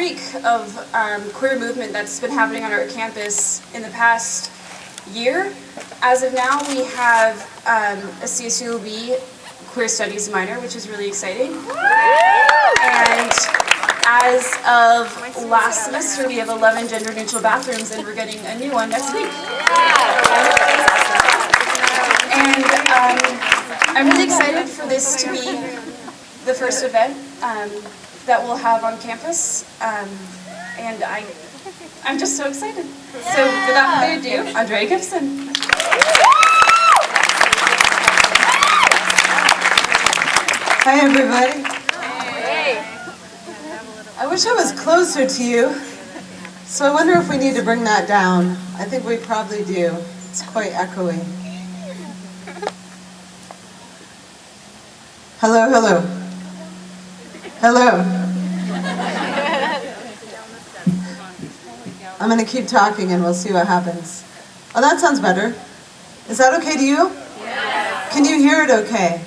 of um, queer movement that's been happening on our campus in the past year. As of now, we have um, a CSULB Queer Studies minor, which is really exciting. And as of last semester, we have 11 gender-neutral bathrooms, and we're getting a new one next week. And um, I'm really excited for this to be the first event um, that we'll have on campus, um, and I, I'm just so excited. So without further ado, Andrea Gibson. Hi everybody. I wish I was closer to you. So I wonder if we need to bring that down. I think we probably do. It's quite echoey. Hello, hello. Hello. I'm going to keep talking and we'll see what happens. Oh, that sounds better. Is that okay to you? Yes. Can you hear it okay?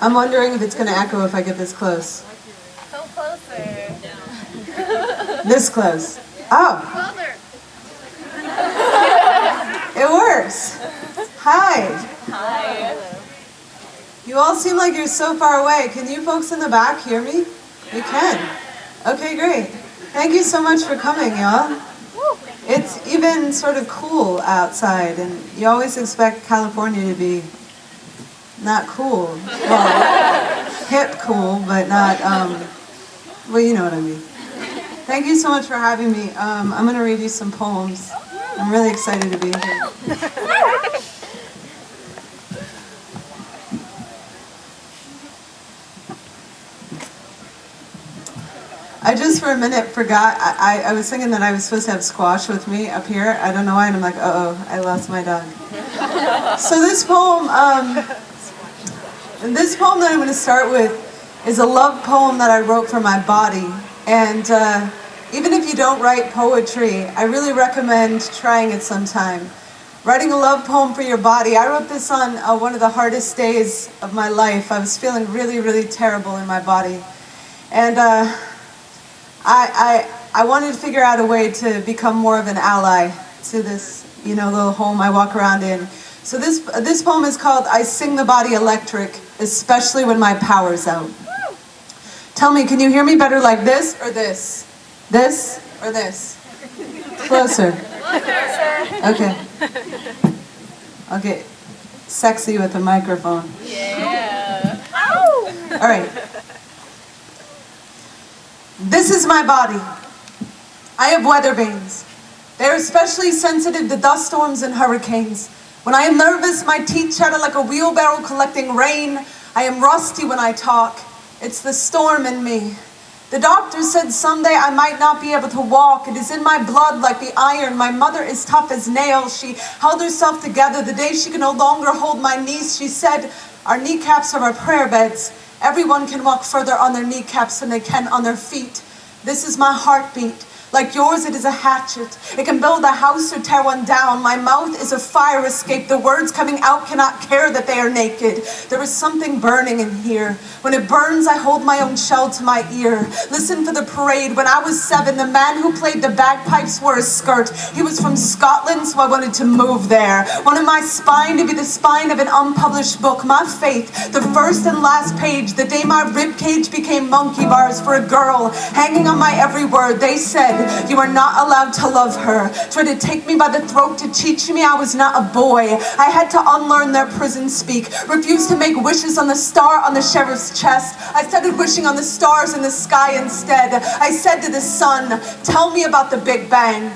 I'm wondering if it's going to echo if I get this close. Go closer. This close. Oh, Closer. it works. Hi. Hi. You all seem like you're so far away. Can you folks in the back hear me? You can. Okay, great. Thank you so much for coming, y'all. It's even sort of cool outside, and you always expect California to be not cool. Well, hip cool, but not, um, well, you know what I mean. Thank you so much for having me. Um, I'm going to read you some poems. I'm really excited to be here. I just for a minute forgot. I, I, I was thinking that I was supposed to have squash with me up here. I don't know why, and I'm like, uh oh, I lost my dog. so this poem, um, this poem that I'm going to start with is a love poem that I wrote for my body. And uh, even if you don't write poetry, I really recommend trying it sometime. Writing a love poem for your body. I wrote this on uh, one of the hardest days of my life. I was feeling really, really terrible in my body. And uh, I, I, I wanted to figure out a way to become more of an ally to this, you know, little home I walk around in. So this, this poem is called I Sing the Body Electric, especially when my power's out. Tell me, can you hear me better like this or this? This or this? Closer. Okay. I'll get sexy with the microphone. Yeah. All right. This is my body. I have weather vanes. They are especially sensitive to dust storms and hurricanes. When I am nervous, my teeth chatter like a wheelbarrow collecting rain. I am rusty when I talk. It's the storm in me. The doctor said someday I might not be able to walk. It is in my blood like the iron. My mother is tough as nails. She held herself together the day she could no longer hold my knees. She said, Our kneecaps are our prayer beds. Everyone can walk further on their kneecaps than they can on their feet. This is my heartbeat. Like yours, it is a hatchet. It can build a house or tear one down. My mouth is a fire escape. The words coming out cannot care that they are naked. There is something burning in here. When it burns, I hold my own shell to my ear. Listen for the parade. When I was seven, the man who played the bagpipes wore a skirt. He was from Scotland, so I wanted to move there. Wanted my spine to be the spine of an unpublished book. My faith, the first and last page. The day my ribcage became monkey bars for a girl. Hanging on my every word, they said, you are not allowed to love her. Tried to take me by the throat to teach me I was not a boy. I had to unlearn their prison speak. Refused to make wishes on the star on the sheriff's chest. I started wishing on the stars in the sky instead. I said to the sun, Tell me about the Big Bang.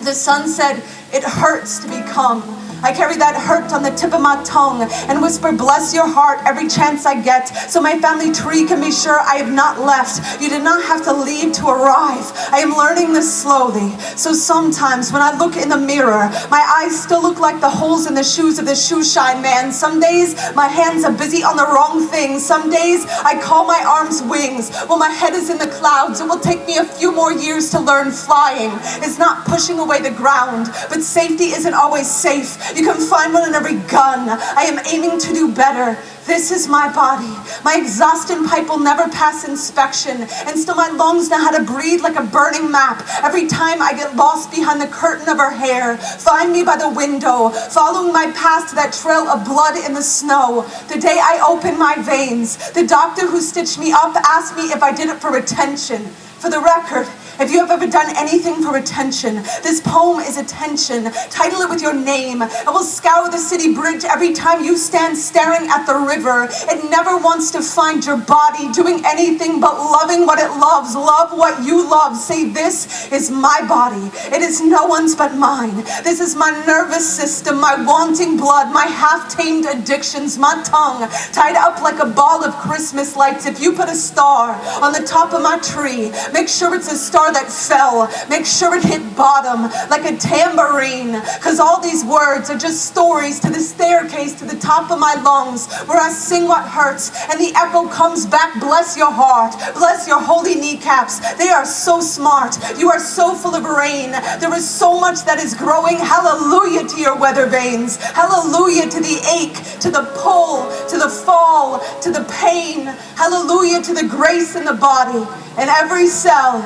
The sun said, It hurts to become. I carry that hurt on the tip of my tongue and whisper, bless your heart every chance I get so my family tree can be sure I have not left. You did not have to leave to arrive. I am learning this slowly. So sometimes when I look in the mirror, my eyes still look like the holes in the shoes of the shoe shine man. Some days my hands are busy on the wrong thing. Some days I call my arms wings. While my head is in the clouds, it will take me a few more years to learn flying. It's not pushing away the ground, but safety isn't always safe. You can find one in every gun. I am aiming to do better. This is my body. My exhausting pipe will never pass inspection, and still my lungs know how to breathe like a burning map. Every time I get lost behind the curtain of her hair, find me by the window, following my past to that trail of blood in the snow. The day I open my veins, the doctor who stitched me up asked me if I did it for attention. For the record, if you have ever done anything for attention, this poem is attention. Title it with your name. It will scour the city bridge every time you stand staring at the river. It never wants to find your body doing anything but loving what it loves. Love what you love. Say, This is my body. It is no one's but mine. This is my nervous system, my wanting blood, my half tamed addictions, my tongue tied up like a ball of Christmas lights. If you put a star on the top of my tree, make sure it's a star that fell. Make sure it hit bottom like a tambourine. Because all these words are just stories to the staircase to the top of my lungs where I sing what hurts and the echo comes back. Bless your heart. Bless your holy kneecaps. They are so smart. You are so full of rain. There is so much that is growing. Hallelujah to your weather veins. Hallelujah to the ache, to the pull, to the fall, to the pain. Hallelujah to the grace in the body and every cell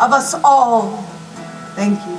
of us all. Thank you.